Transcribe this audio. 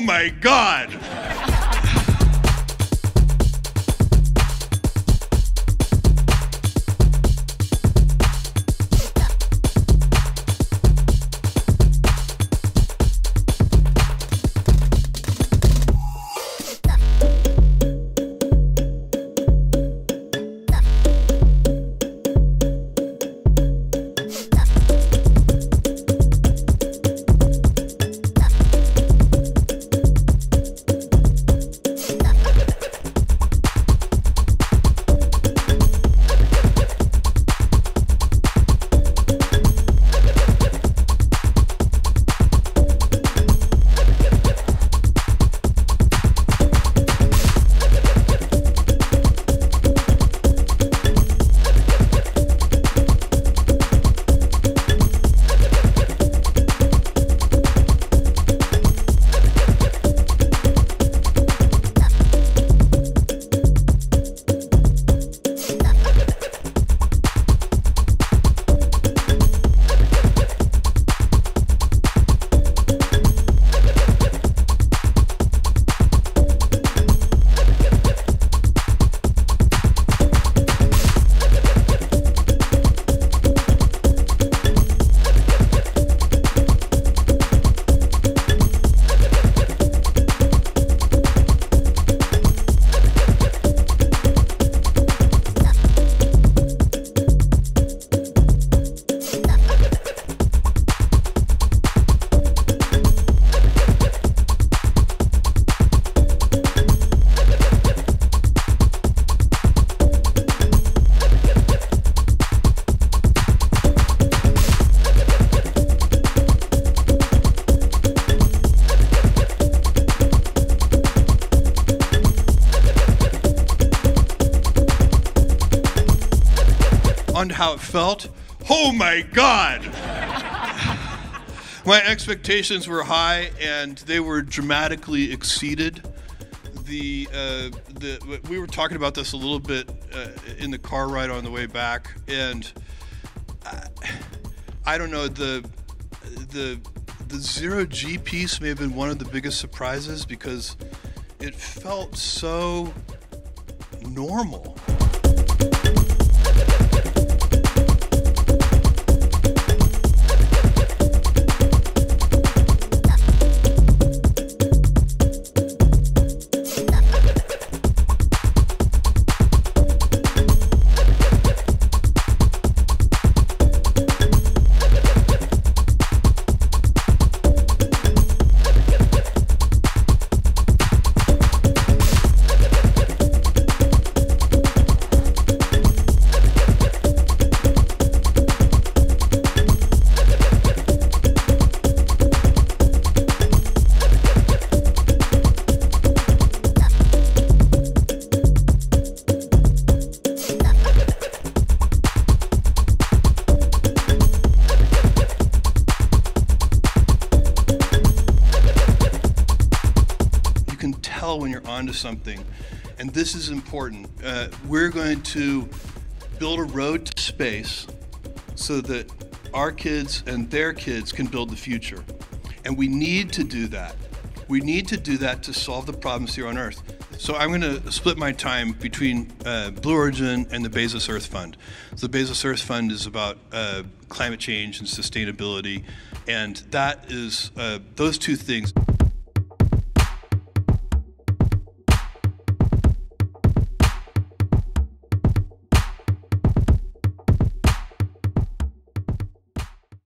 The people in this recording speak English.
my God. On how it felt. Oh my God! my expectations were high and they were dramatically exceeded. The, uh, the we were talking about this a little bit uh, in the car ride on the way back, and I, I don't know the the the zero G piece may have been one of the biggest surprises because it felt so normal. Tell when you're onto something, and this is important. Uh, we're going to build a road to space so that our kids and their kids can build the future. And we need to do that. We need to do that to solve the problems here on Earth. So I'm going to split my time between uh, Blue Origin and the Bezos Earth Fund. So the Bezos Earth Fund is about uh, climate change and sustainability, and that is uh, those two things.